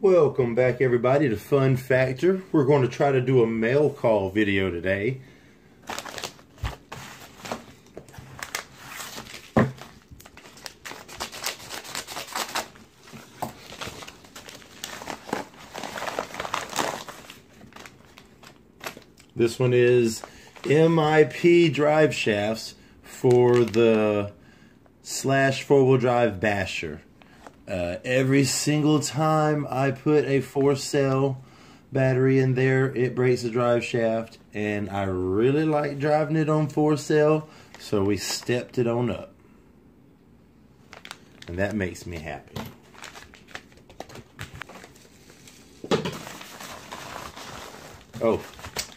Welcome back everybody to Fun Factor. We're going to try to do a mail call video today. This one is MIP drive shafts for the slash four-wheel drive basher. Uh, every single time I put a four cell battery in there, it breaks the drive shaft, and I really like driving it on four cell, so we stepped it on up. And that makes me happy. Oh,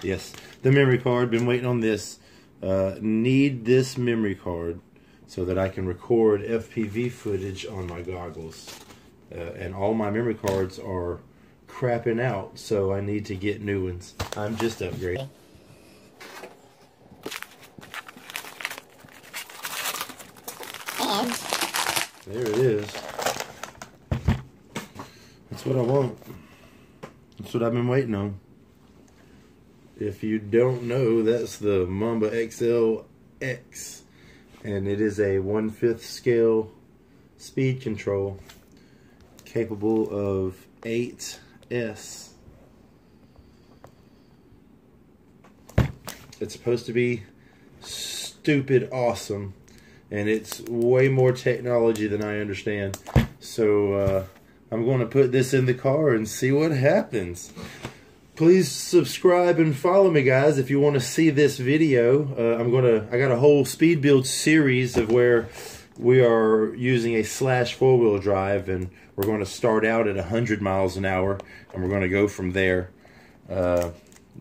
yes, the memory card. Been waiting on this. Uh, need this memory card so that I can record FPV footage on my goggles. Uh, and all my memory cards are crapping out, so I need to get new ones. I'm just upgrading. There it is. That's what I want. That's what I've been waiting on. If you don't know, that's the Mamba XL X and it is a one-fifth scale speed control capable of 8S. It's supposed to be stupid awesome and it's way more technology than I understand. So uh, I'm going to put this in the car and see what happens please subscribe and follow me guys if you want to see this video. Uh, i'm gonna i got a whole speed build series of where we are using a slash four-wheel drive and we're going to start out at 100 miles an hour and we're going to go from there. Uh,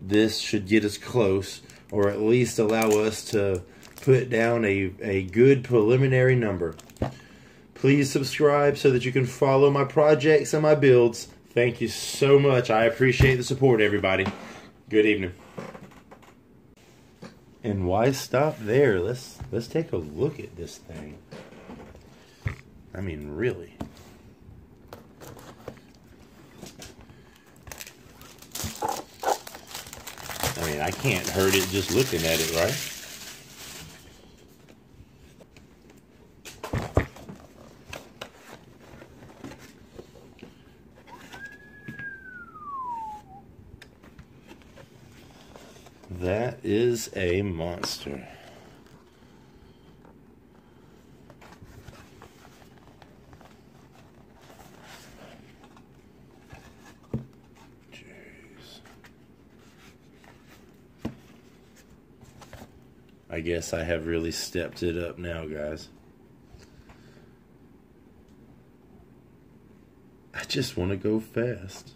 this should get us close or at least allow us to put down a, a good preliminary number. Please subscribe so that you can follow my projects and my builds Thank you so much. I appreciate the support, everybody. Good evening. And why stop there? Let's let's take a look at this thing. I mean, really. I mean, I can't hurt it just looking at it, right? That is a monster. Jeez. I guess I have really stepped it up now, guys. I just want to go fast.